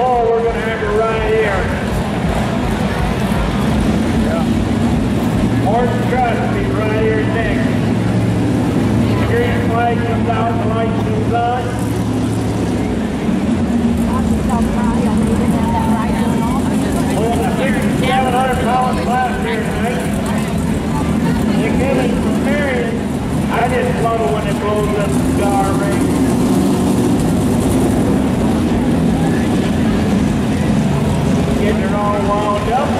wall, we're going to have it right here. Yeah. Martin Crosby right here next. Green flag comes out, the light comes on. Yep.